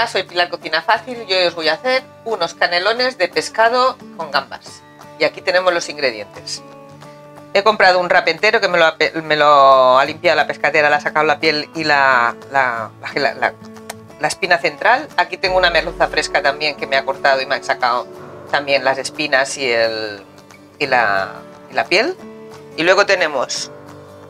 Hola, soy Pilar Cocina Fácil y hoy os voy a hacer unos canelones de pescado con gambas. Y aquí tenemos los ingredientes. He comprado un rap entero que me lo, ha, me lo ha limpiado la pescadera, le ha sacado la piel y la, la, la, espina central. Aquí tengo una merluza fresca también que me ha cortado y me ha sacado también las espinas y, el, y, la, y la piel. Y luego tenemos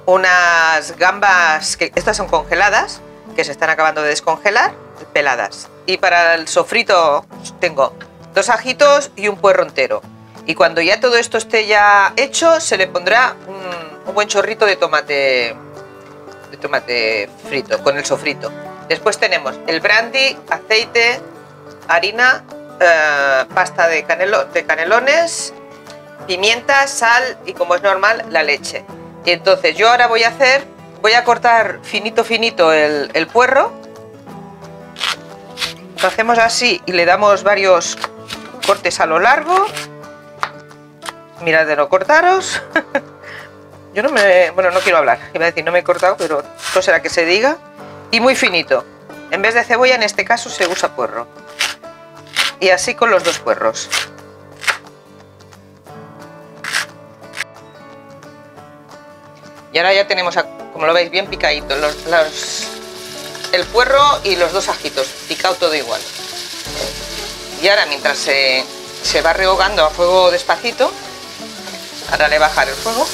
unas gambas, que estas son congeladas, que se están acabando de descongelar, peladas. Y para el sofrito tengo dos ajitos y un puerro entero. Y cuando ya todo esto esté ya hecho, se le pondrá un, buen chorrito de tomate, de tomate frito, con el sofrito. Después tenemos el brandy, aceite, harina, eh, pasta de, canelo, de canelones, pimienta, sal y como es normal, la leche. Y entonces yo ahora voy a hacer voy a cortar finito finito el, puerro. Lo hacemos así y le damos varios cortes a lo largo. Mirad de no cortaros. Yo no me... Bueno, no quiero hablar. Iba a decir, no me he cortado, pero esto será que se diga. Y muy finito. En vez de cebolla, en este caso se usa puerro. Y así con los dos puerros. Y ahora ya tenemos como lo veis, bien picadito. Los, el puerro y los dos ajitos, picado todo igual. Y ahora mientras se, se va rehogando a fuego despacito, ahora le bajar el fuego.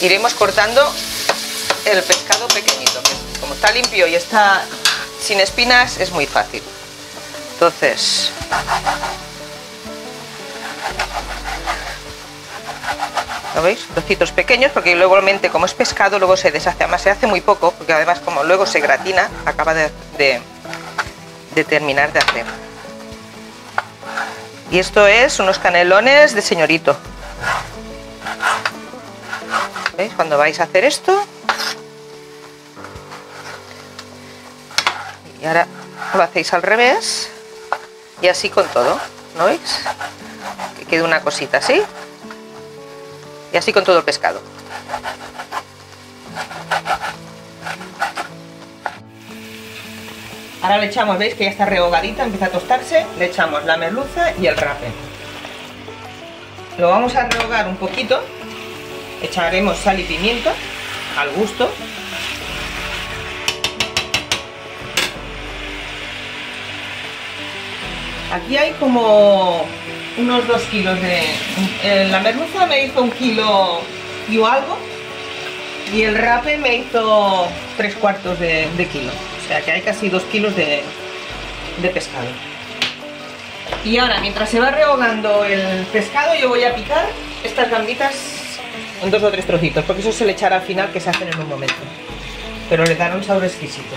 Iremos cortando el pescado pequeñito. Como está limpio y está sin espinas, es muy fácil. Entonces, ¿Lo veis? Trocitos pequeños, porque luego como es pescado, luego se deshace. Además se hace muy poco, porque además como luego se gratina, acaba de, de, terminar de hacer. Y esto es unos canelones de señorito. ¿Veis? Cuando vais a hacer esto. Y ahora lo hacéis al revés. Y así con todo. ¿No veis? Que quede una cosita así. Y así con todo el pescado. Ahora le echamos, veis que ya está rehogadita, empieza a tostarse, le echamos la merluza y el rape. Lo vamos a rehogar un poquito, echaremos sal y pimienta al gusto. Aquí hay como unos 2 kilos de... Eh, la merluza me hizo un kilo y algo y el rape me hizo 3 cuartos de, kilo. O sea que hay casi 2 kilos de, de pescado. Y ahora, mientras se va rehogando el pescado, yo voy a picar estas gambitas en dos o tres trocitos, porque eso se le echará al final que se hacen en un momento. Pero le dan un sabor exquisito.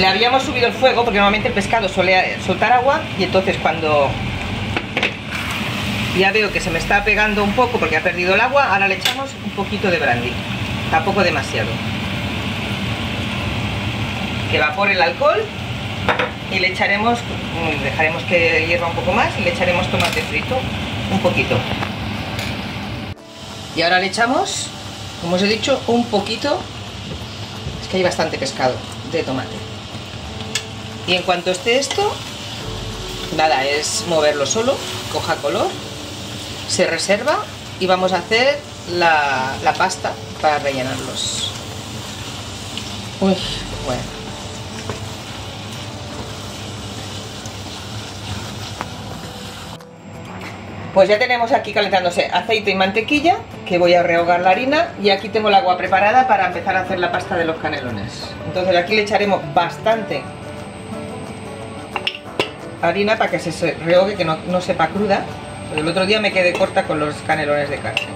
Le habíamos subido el fuego porque normalmente el pescado suele soltar agua y entonces cuando ya veo que se me está pegando un poco porque ha perdido el agua, ahora le echamos un poquito de brandy, tampoco demasiado. Que evapore el alcohol y le echaremos, mm, dejaremos que hierva un poco más y le echaremos tomate frito, un poquito. Y ahora le echamos, como os he dicho, un poquito, es que hay bastante pescado de tomate. Y en cuanto esté esto, nada, es moverlo solo, coja color, se reserva y vamos a hacer la, pasta para rellenarlos. Uy, bueno. Pues ya tenemos aquí calentándose aceite y mantequilla, que voy a rehogar la harina, y aquí tengo el agua preparada para empezar a hacer la pasta de los canelones. Entonces aquí le echaremos bastante harina para que se rehogue, que no, sepa cruda. el otro día me quedé corta con los canelones de carne.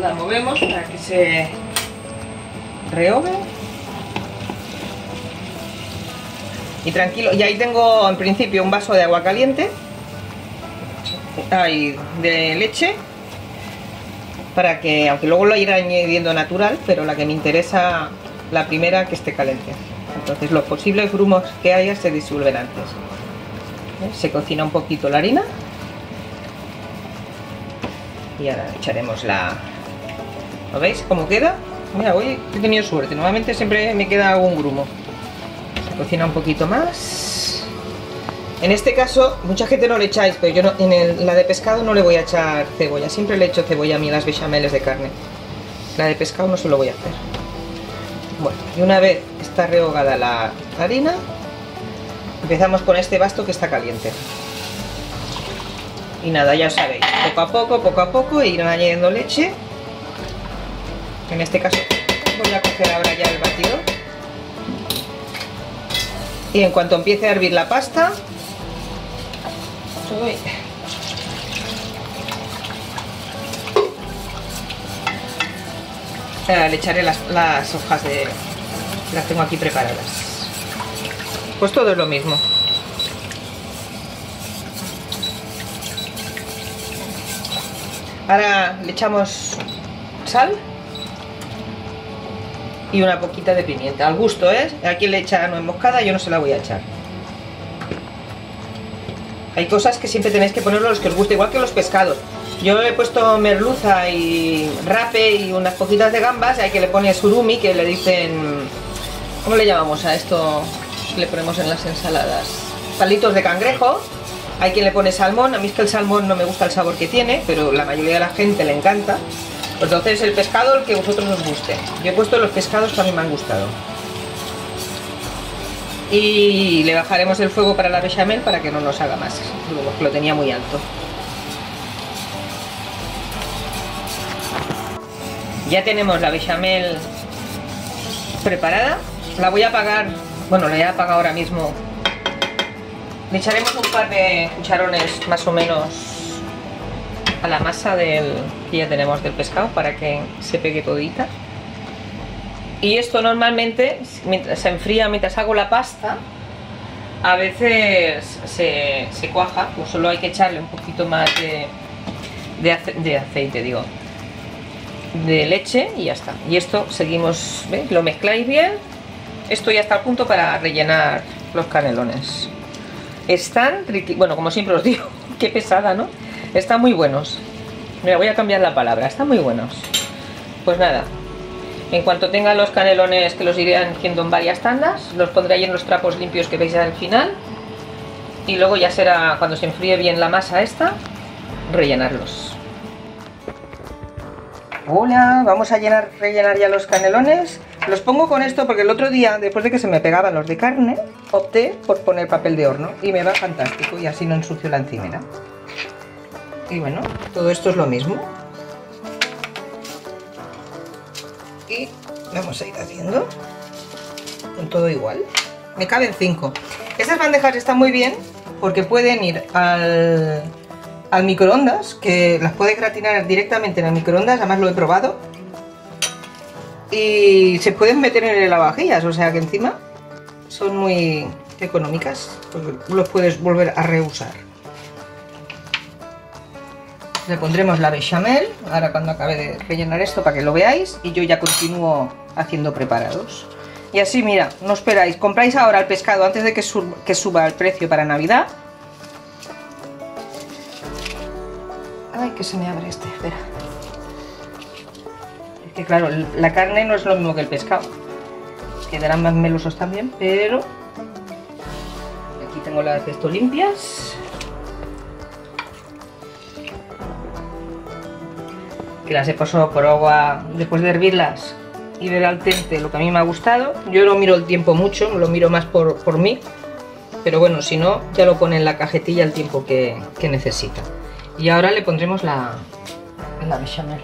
La movemos para que se rehogue. Y tranquilo, y ahí tengo en principio un vaso de agua caliente. Ahí de leche. Para que, aunque luego lo iré añadiendo natural, pero la que me interesa, la primera que esté caliente. Entonces los posibles grumos que haya se disuelven antes. Se cocina un poquito la harina. Y ahora echaremos la... ¿Lo veis cómo queda? Mira, hoy he tenido suerte. Normalmente siempre me queda algún grumo. Se cocina un poquito más. En este caso, mucha gente no le echáis, pero yo no, en la de pescado no le voy a echar cebolla. Siempre le echo cebolla a mí las bechameles de carne. La de pescado no se lo voy a hacer. Bueno, y una vez está rehogada la harina, empezamos con este basto que está caliente. Y nada, ya sabéis, poco a poco, poco a poco, e ir añadiendo leche. En este caso voy a coger ahora ya el batidor. Y en cuanto empiece a hervir la pasta, le echaré las, hojas de... las tengo aquí preparadas. Pues todo es lo mismo. Ahora le echamos sal y una poquita de pimienta. Al gusto, ¿eh? Aquí le echa nuez moscada, yo no se la voy a echar. Hay cosas que siempre tenéis que ponerlo los que os guste, igual que los pescados. Yo he puesto merluza y rape y unas poquitas de gambas, hay que le pone surumi, que le dicen... ¿Cómo le llamamos a esto? Le ponemos en las ensaladas. Palitos de cangrejo. Hay quien le pone salmón, a mí es que el salmón no me gusta el sabor que tiene, pero la mayoría de la gente le encanta. Entonces el pescado el que vosotros os guste. Yo he puesto los pescados que a mí me han gustado. Y le bajaremos el fuego para la bechamel para que no nos haga más. Lo tenía muy alto. Ya tenemos la bechamel preparada. La voy a apagar, bueno, la voy a apagar ahora mismo. Le echaremos un par de cucharones más o menos a la masa del, que ya tenemos del pescado para que se pegue todita. Y esto normalmente, mientras se enfría, mientras hago la pasta, a veces se, cuaja, pues solo hay que echarle un poquito más de, de aceite, digo, de leche y ya está. Y esto seguimos, ¿veis? Lo mezcláis bien. Esto ya está al punto para rellenar los canelones. Están, bueno, como siempre os digo, qué pesada, ¿no? Están muy buenos. Mira, voy a cambiar la palabra, están muy buenos. Pues nada, en cuanto tenga los canelones que los iré haciendo en varias tandas, los pondré ahí en los trapos limpios que veis al final. Y luego ya será, cuando se enfríe bien la masa esta, rellenarlos. Hola, vamos a llenar, rellenar ya los canelones. Los pongo con esto porque el otro día, después de que se me pegaban los de carne, opté por poner papel de horno y me va fantástico y así no ensucio la encimera. Y bueno, todo esto es lo mismo. Y vamos a ir haciendo con todo igual. Me caben cinco. Estas bandejas están muy bien porque pueden ir al al microondas, que las puedes gratinar directamente en el microondas, además lo he probado. Y se pueden meter en el lavavajillas, o sea que encima son muy económicas, porque los puedes volver a reusar. Le pondremos la bechamel, ahora cuando acabe de rellenar esto para que lo veáis, y yo ya continúo haciendo preparados. Y así, mira, no esperáis, compráis ahora el pescado antes de que, que suba el precio para Navidad, que se me abre este, espera. Es que claro, la carne no es lo mismo que el pescado. Quedarán más melosos también, pero... Aquí tengo las de esto limpias. Que las he pasado por agua después de hervirlas y ver al tente lo que a mí me ha gustado. Yo no miro el tiempo mucho, lo miro más por, por mí. Pero bueno, si no, ya lo pone en la cajetilla el tiempo que, que necesita. Y ahora le pondremos la, la bechamel.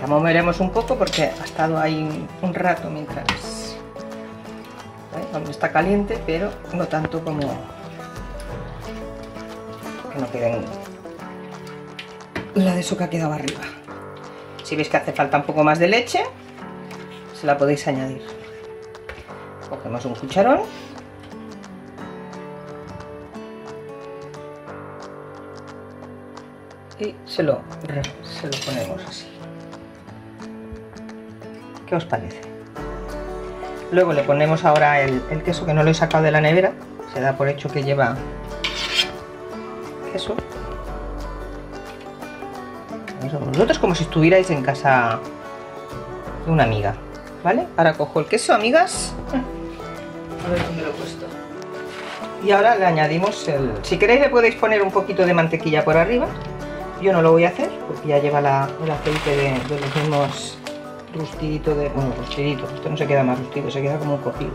La moveremos un poco porque ha estado ahí un rato mientras... ¿eh? está caliente, pero no tanto como... Que no queden la de eso que ha quedado arriba. Si veis que hace falta un poco más de leche, se la podéis añadir. Cogemos un cucharón y se lo, se ponemos así. ¿Qué os parece? Luego le ponemos ahora el, el queso que no lo he sacado de la nevera. Se da por hecho que lleva queso. Eso, Vosotros como si estuvierais en casa de una amiga. ¿Vale? Ahora cojo el queso, amigas. A ver dónde lo he puesto. Y ahora le añadimos el... Si queréis le podéis poner un poquito de mantequilla por arriba. Yo no lo voy a hacer porque ya lleva el aceite de, de los mismos rustiditos de... Bueno, rustidito. Esto no se queda más rustido, se queda como un cocido.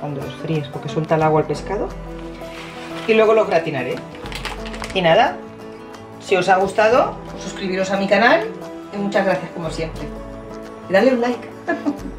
Cuando los fríes, porque suelta el agua al pescado. Y luego lo gratinaré. Y nada, si os ha gustado, suscribiros a mi canal. Y muchas gracias como siempre. Y dale un like.